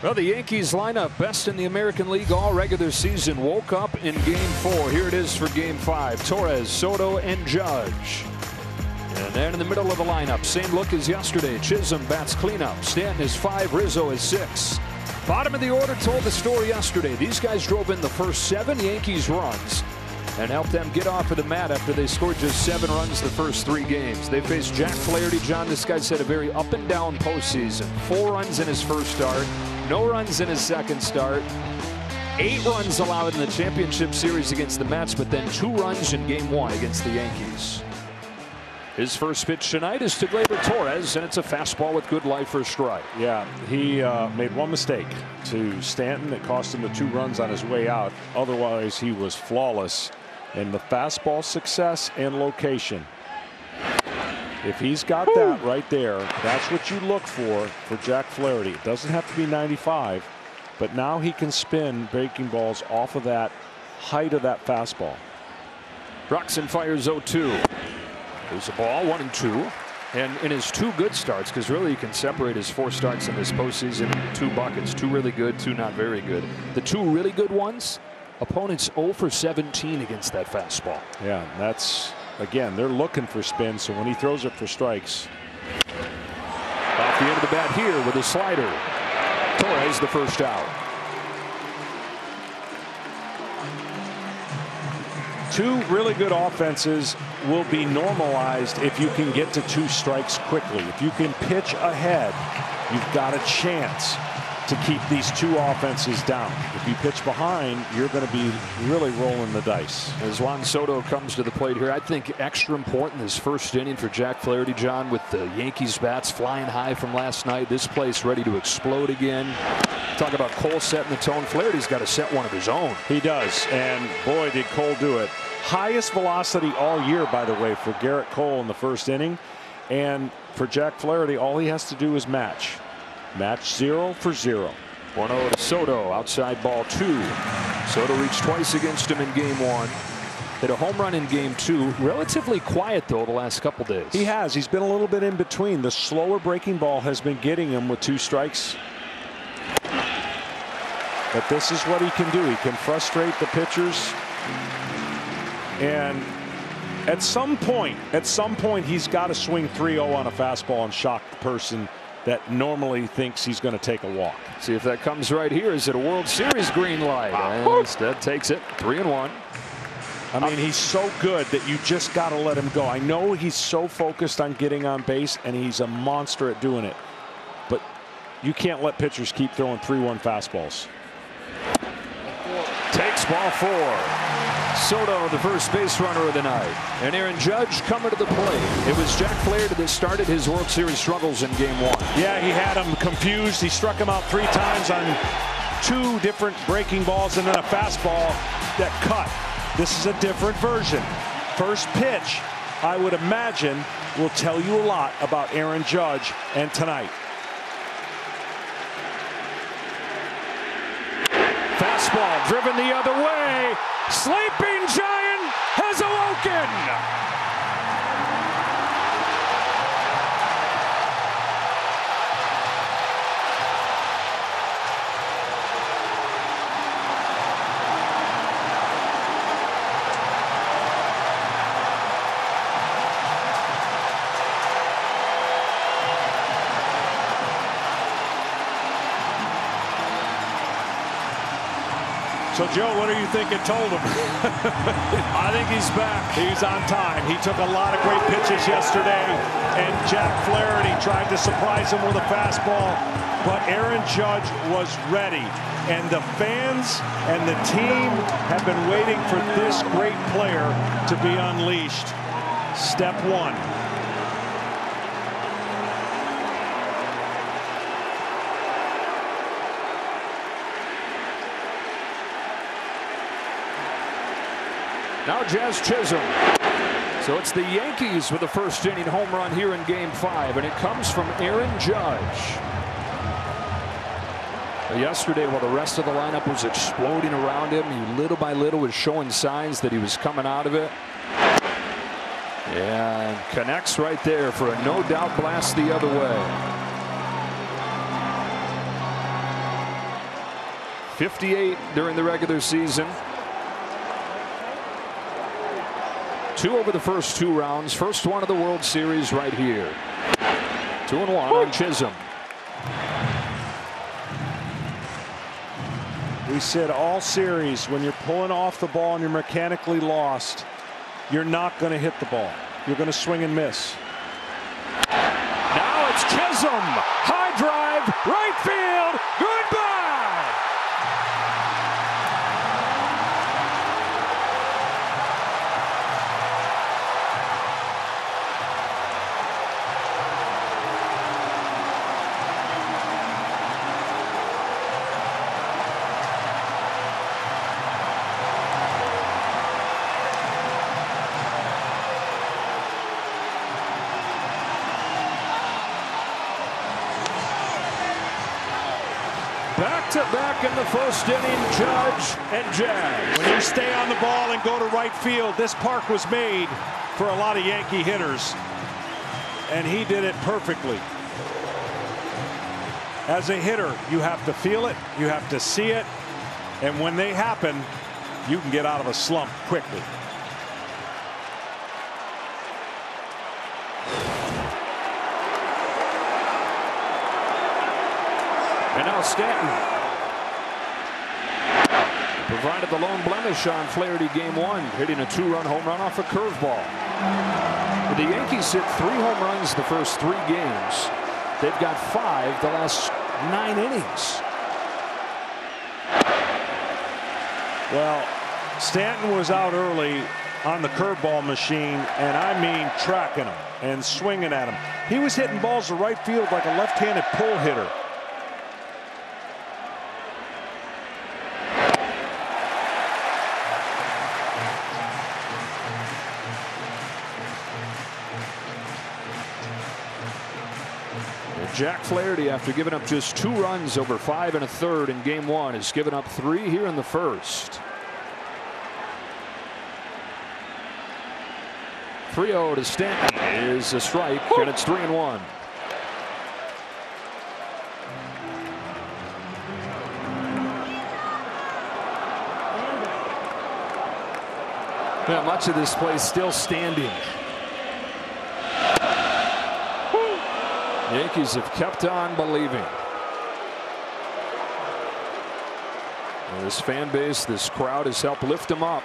Well, the Yankees lineup best in the American League all regular season woke up in game four. Here it is for game five. Torres, Soto, and Judge. And then in the middle of the lineup, same look as yesterday. Chisholm bats cleanup. Stanton is five, Rizzo is six. Bottom of the order told the story yesterday. These guys drove in the first seven Yankees runs and helped them get off of the mat after they scored just seven runs the first three games. They faced Jack Flaherty. John, this guy's had a very up and down postseason. Four runs in his first start, no runs in his second start. Eight runs allowed in the championship series against the Mets, but then two runs in game one against the Yankees. His first pitch tonight is to Gleyber Torres, and it's a fastball with good life for strike. Yeah, he uh, made one mistake to Stanton that cost him the two runs on his way out. Otherwise, he was flawless in the fastball success and location. If he's got that right there, that's what you look for for Jack Flaherty. It doesn't have to be 95, but now he can spin breaking balls off of that height of that fastball. Bruxon fires 0-2. There's a ball, one and two. And in his two good starts, because really you can separate his four starts in this postseason two buckets, two really good, two not very good. The two really good ones, opponents 0 for 17 against that fastball. Yeah, that's again, they're looking for spin, so when he throws it for strikes. Off the end of the bat here with a slider. Torres the first out. Two really good offenses will be normalized if you can get to two strikes quickly. If you can pitch ahead, you've got a chance to keep these two offenses down. If you pitch behind, you're going to be really rolling the dice. As Juan Soto comes to the plate here, I think extra important this first inning for Jack Flaherty, John, with the Yankees bats flying high from last night. This place ready to explode again. Talk about Cole setting the tone. Flaherty's got to set one of his own. He does, and boy, did Cole do it. Highest velocity all year, by the way, for Gerrit Cole in the first inning. And for Jack Flaherty, all he has to do is match. Match zero for zero. 1 0 to Soto, outside ball two. Soto reached twice against him in game one. Hit a home run in game two. Relatively quiet, though, the last couple days. He has. He's been a little bit in between. The slower breaking ball has been getting him with two strikes. But this is what he can do. He can frustrate the pitchers. And at some point, at some point, he's got to swing 3-0 on a fastball and shock the person that normally thinks he's going to take a walk. See if that comes right here. Is it a World Series green light? Ah, and instead takes it three and one. I mean, he's so good that you just got to let him go. I know he's so focused on getting on base, and he's a monster at doing it. But you can't let pitchers keep throwing 3-1 fastballs. Takes ball four. Soto, the first base runner of the night. And Aaron Judge coming to the plate. It was Jack Flaherty that started his World Series struggles in game one. Yeah, he had him confused. He struck him out three times on two different breaking balls and then a fastball that cut. This is a different version. First pitch, I would imagine, will tell you a lot about Aaron Judge and tonight. Fastball driven the other way. Sleeping Giant has awoken. So, Joe, what do you think it told him? I think he's back. He's on time. He took a lot of great pitches yesterday, and Jack Flaherty tried to surprise him with a fastball, but Aaron Judge was ready. And the fans and the team have been waiting for this great player to be unleashed. Step one. Now Jazz Chisholm. So it's the Yankees with the first inning home run here in game five, and it comes from Aaron Judge. Yesterday, while the rest of the lineup was exploding around him, he little by little was showing signs that he was coming out of it. And connects right there for a no doubt blast the other way. 58 during the regular season. Two over the first two rounds. First one of the World Series right here. Two and one on Chisholm. We said all series when you're pulling off the ball and you're mechanically lost, you're not going to hit the ball. You're going to swing and miss. Now it's Chisholm. High drive, Back to back in the first inning, Judge and Jazz. When you stay on the ball and go to right field, this park was made for a lot of Yankee hitters. And he did it perfectly. As a hitter, you have to feel it, you have to see it, and when they happen, you can get out of a slump quickly. And now Stanton. Provided the lone blemish on Flaherty game one, hitting a two-run home run off a curveball. The Yankees hit three home runs the first three games. They've got five the last nine innings. Well, Stanton was out early on the curveball machine, and I mean tracking him and swinging at him. He was hitting balls to right field like a left-handed pull hitter. Jack Flaherty, after giving up just two runs over five and a third in game one, has given up three here in the first. 3-0 to Stanton is a strike, and it's 3 and 1. Yeah, much of this play still standing. Yankees have kept on believing. And this fan base, this crowd has helped lift them up.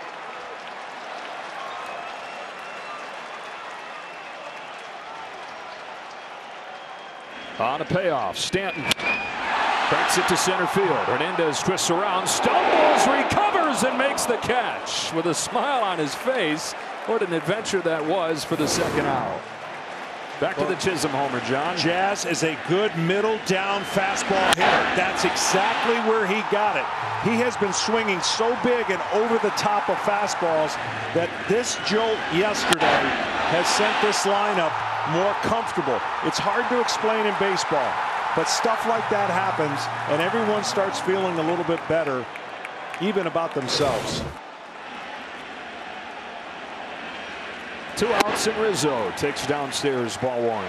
On a payoff, Stanton cranks it to center field. Hernandez twists around, stumbles, recovers, and makes the catch with a smile on his face. What an adventure that was for the second out. Back to the Chisholm homer, John. Jazz is a good middle down fastball hitter. That's exactly where he got it. He has been swinging so big and over the top of fastballs that this jolt yesterday has sent this lineup more comfortable. It's hard to explain in baseball, but stuff like that happens and everyone starts feeling a little bit better even about themselves. Two outs and Rizzo takes downstairs ball one.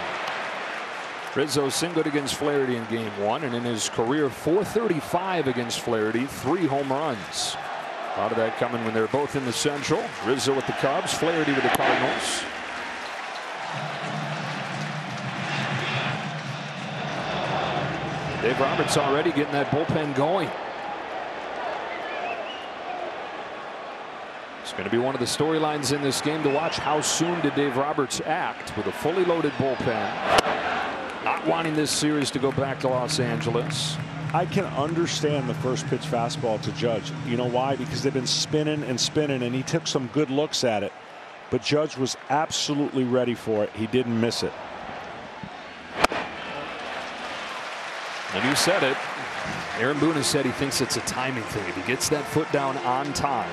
Rizzo singled against Flaherty in game one and in his career 435 against Flaherty three home runs. A lot of that coming when they're both in the central. Rizzo with the Cubs Flaherty with the Cardinals. Dave Roberts already getting that bullpen going. Going to be one of the storylines in this game to watch how soon did Dave Roberts act with a fully loaded bullpen. Not wanting this series to go back to Los Angeles. I can understand the first pitch fastball to Judge. You know why? Because they've been spinning and spinning and he took some good looks at it. But Judge was absolutely ready for it. He didn't miss it. And you said it. Aaron Boone has said he thinks it's a timing thing. If he gets that foot down on time,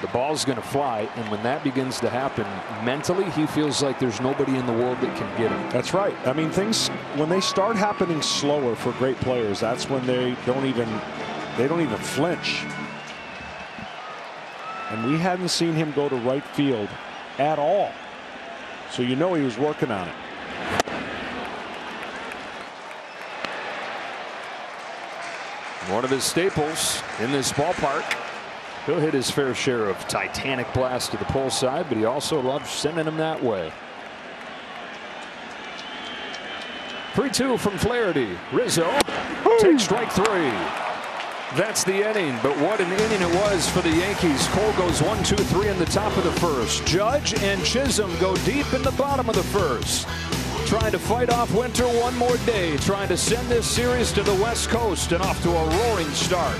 the ball's going to fly. And when that begins to happen, mentally, he feels like there's nobody in the world that can get him. That's right. I mean, things when they start happening slower for great players, that's when they don't even they don't even flinch. And we hadn't seen him go to right field at all. So you know he was working on it. One of his staples in this ballpark. He'll hit his fair share of Titanic blast to the pole side, but he also loves sending them that way. 3 2 from Flaherty. Rizzo takes strike three. That's the inning, but what an inning it was for the Yankees. Cole goes one, two, three in the top of the first. Judge and Chisholm go deep in the bottom of the first. Trying to fight off winter one more day, trying to send this series to the West Coast and off to a roaring start.